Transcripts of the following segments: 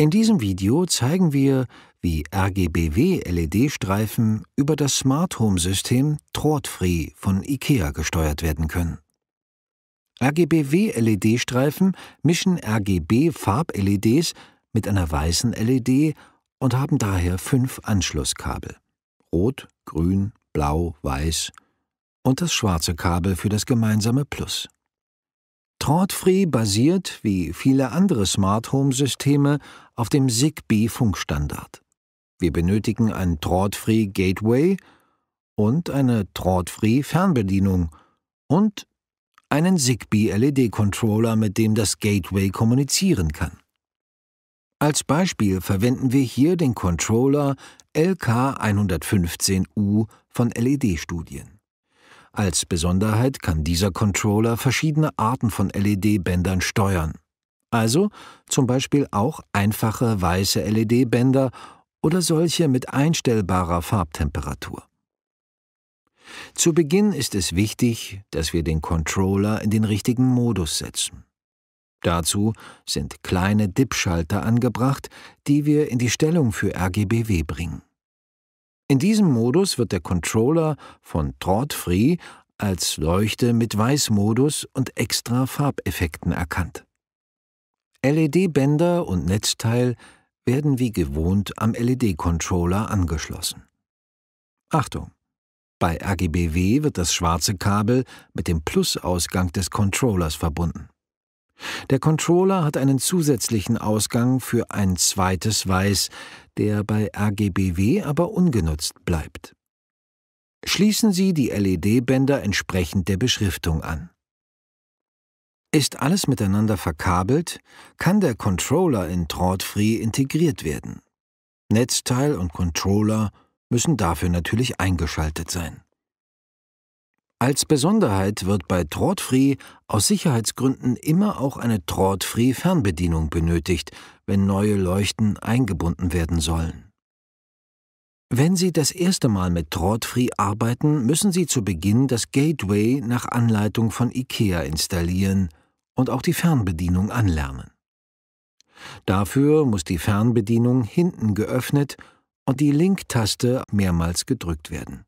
In diesem Video zeigen wir, wie RGBW-LED-Streifen über das Smart Home System Thought-Free von IKEA gesteuert werden können. RGBW-LED-Streifen mischen RGB-Farb-LEDs mit einer weißen LED und haben daher fünf Anschlusskabel: Rot, Grün, Blau, Weiß und das schwarze Kabel für das gemeinsame Plus. Thought-Free basiert, wie viele andere Smart Home Systeme, auf dem Zigbee-Funkstandard. Wir benötigen ein Thought-Free Gateway und eine Thought-Free Fernbedienung und einen Zigbee LED-Controller, mit dem das Gateway kommunizieren kann. Als Beispiel verwenden wir hier den Controller LK115U von LED-Studien. Als Besonderheit kann dieser Controller verschiedene Arten von LED-Bändern steuern. Also zum Beispiel auch einfache weiße LED-Bänder oder solche mit einstellbarer Farbtemperatur. Zu Beginn ist es wichtig, dass wir den Controller in den richtigen Modus setzen. Dazu sind kleine Dip-Schalter angebracht, die wir in die Stellung für RGBW bringen. In diesem Modus wird der Controller von Thought Free als Leuchte mit Weißmodus und extra Farbeffekten erkannt. LED-Bänder und Netzteil werden wie gewohnt am LED-Controller angeschlossen. Achtung! Bei RGBW wird das schwarze Kabel mit dem Plusausgang des Controllers verbunden. Der Controller hat einen zusätzlichen Ausgang für ein zweites Weiß, der bei RGBW aber ungenutzt bleibt. Schließen Sie die LED-Bänder entsprechend der Beschriftung an. Ist alles miteinander verkabelt, kann der Controller in Thought-Free integriert werden. Netzteil und Controller müssen dafür natürlich eingeschaltet sein. Als Besonderheit wird bei Thought-Free aus Sicherheitsgründen immer auch eine Thought-Free-Fernbedienung benötigt, wenn neue Leuchten eingebunden werden sollen. Wenn Sie das erste Mal mit Thought-Free arbeiten, müssen Sie zu Beginn das Gateway nach Anleitung von IKEA installieren und auch die Fernbedienung anlernen. Dafür muss die Fernbedienung hinten geöffnet und die Link-Taste mehrmals gedrückt werden.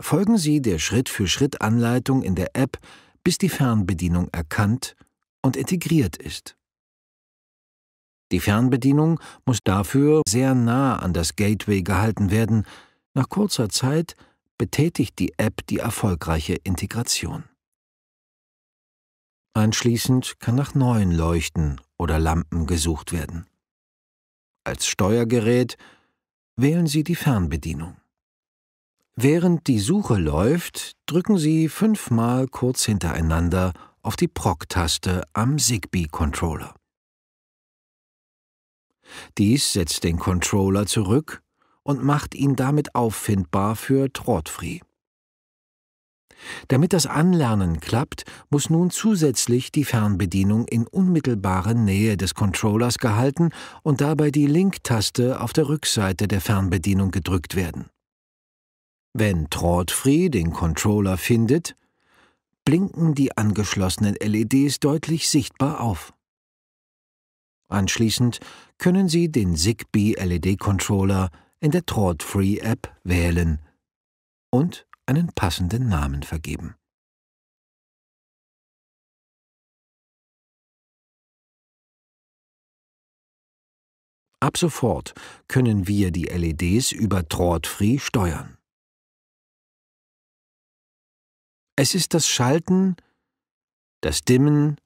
Folgen Sie der Schritt-für-Schritt-Anleitung in der App, bis die Fernbedienung erkannt und integriert ist. Die Fernbedienung muss dafür sehr nah an das Gateway gehalten werden. Nach kurzer Zeit betätigt die App die erfolgreiche Integration. Anschließend kann nach neuen Leuchten oder Lampen gesucht werden. Als Steuergerät wählen Sie die Fernbedienung. Während die Suche läuft, drücken Sie fünfmal kurz hintereinander auf die PROC-Taste am Zigbee-Controller. Dies setzt den Controller zurück und macht ihn damit auffindbar für Thought-Free. Damit das Anlernen klappt, muss nun zusätzlich die Fernbedienung in unmittelbarer Nähe des Controllers gehalten und dabei die Link-Taste auf der Rückseite der Fernbedienung gedrückt werden. Wenn Thought-Free den Controller findet, blinken die angeschlossenen LEDs deutlich sichtbar auf. Anschließend können Sie den Zigbee LED-Controller in der Thought-Free-App wählen und einen passenden Namen vergeben. Ab sofort können wir die LEDs über Thought-Free steuern. Es ist das Schalten, das Dimmen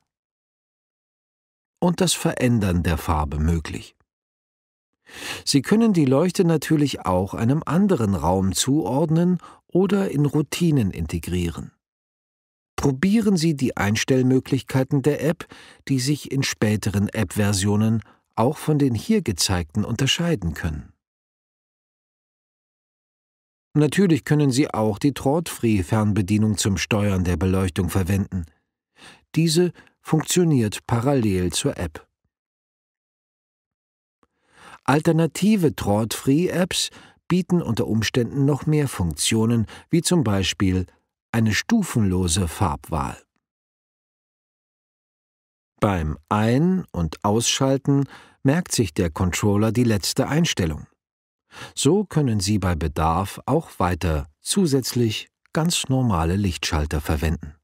und das Verändern der Farbe möglich. Sie können die Leuchte natürlich auch einem anderen Raum zuordnen oder in Routinen integrieren. Probieren Sie die Einstellmöglichkeiten der App, die sich in späteren App-Versionen auch von den hier gezeigten unterscheiden können. Natürlich können Sie auch die Thought-Free-Fernbedienung zum Steuern der Beleuchtung verwenden. Diese funktioniert parallel zur App. Alternative Thought-Free-Apps bieten unter Umständen noch mehr Funktionen, wie zum Beispiel eine stufenlose Farbwahl. Beim Ein- und Ausschalten merkt sich der Controller die letzte Einstellung. So können Sie bei Bedarf auch weiter zusätzlich ganz normale Lichtschalter verwenden.